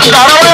Thank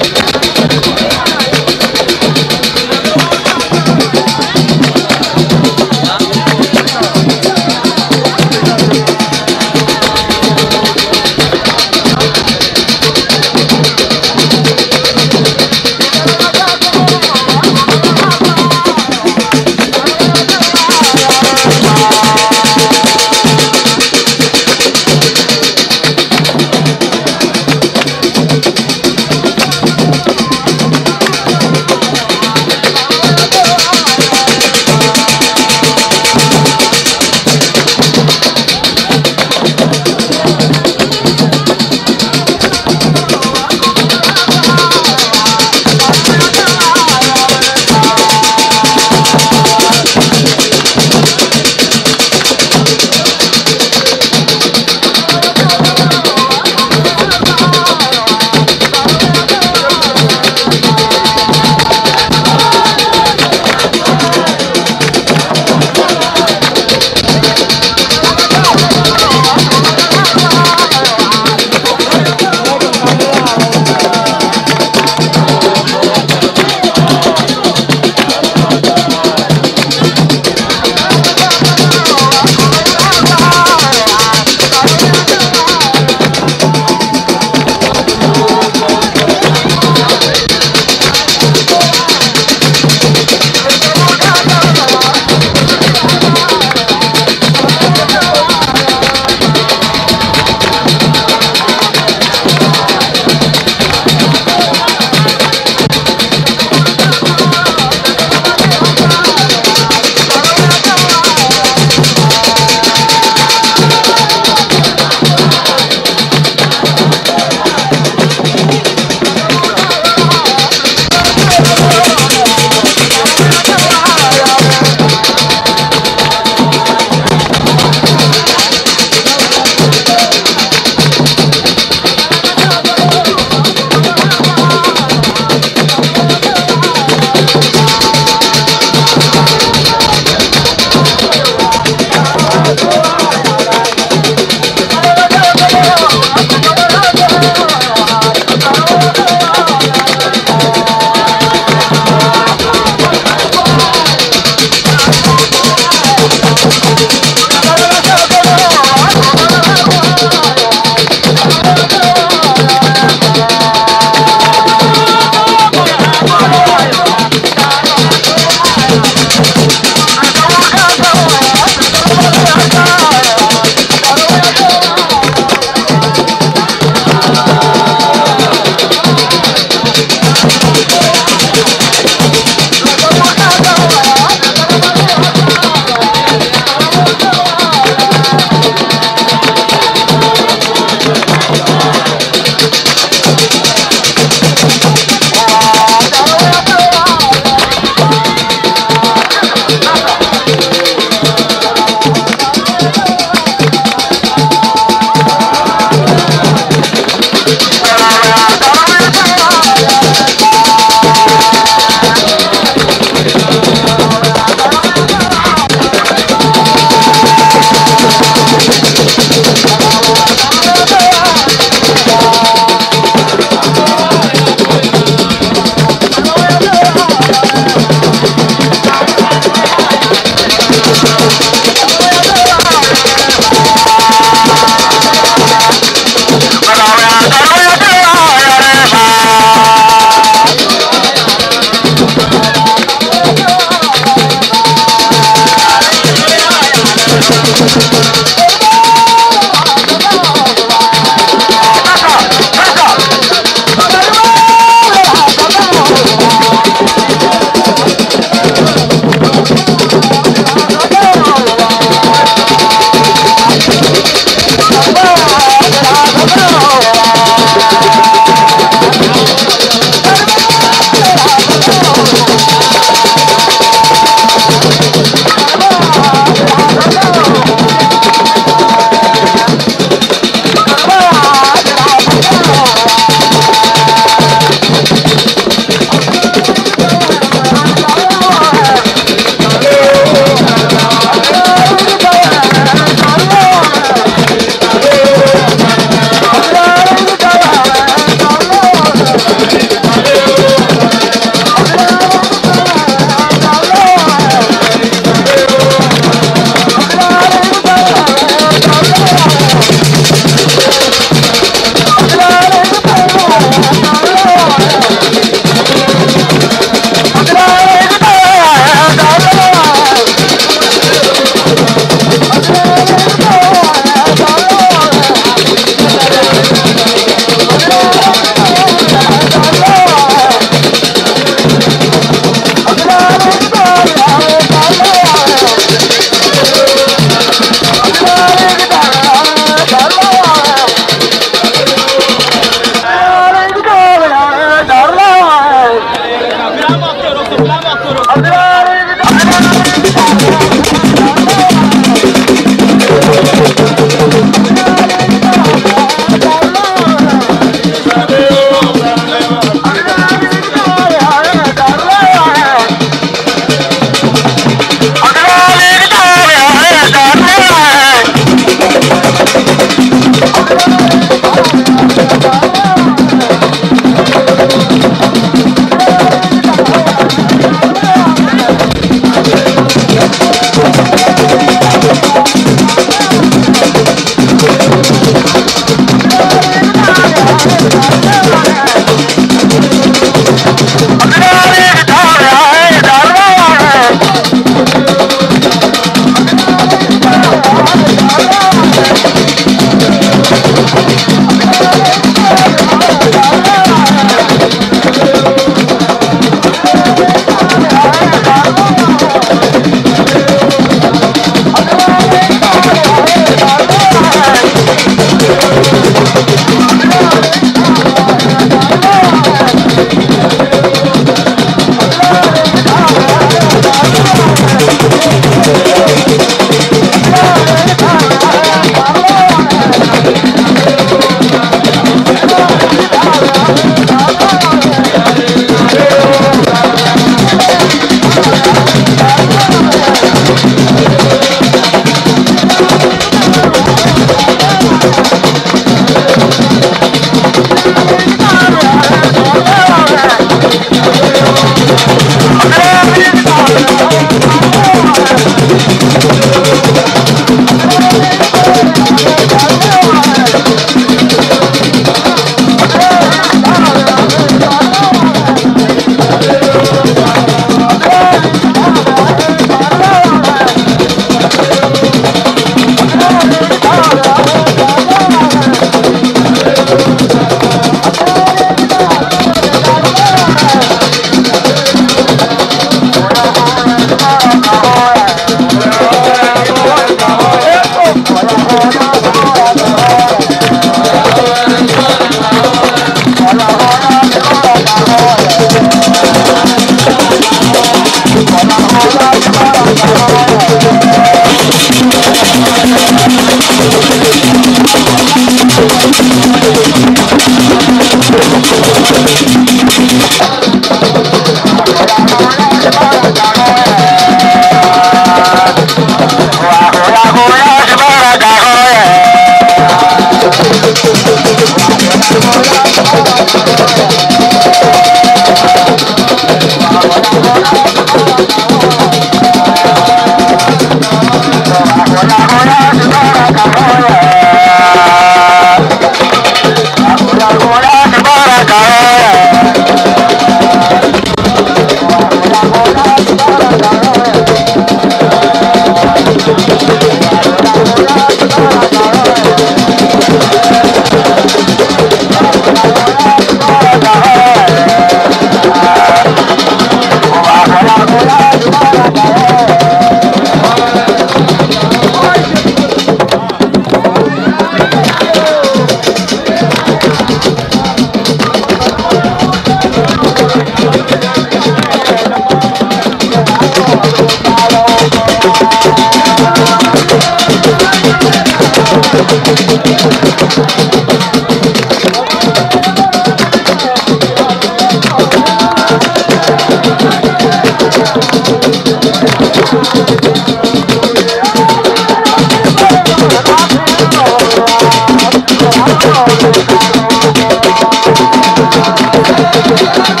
Thank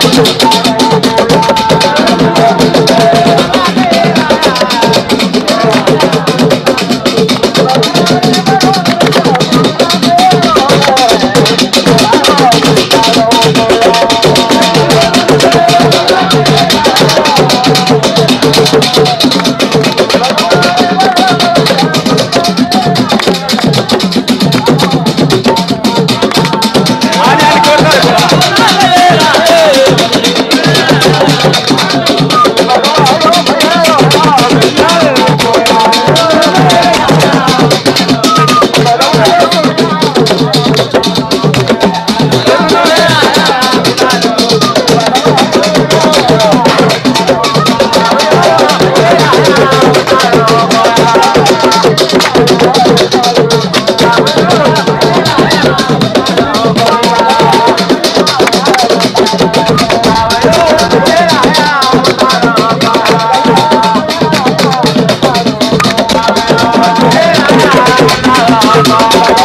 Tchau, tchau.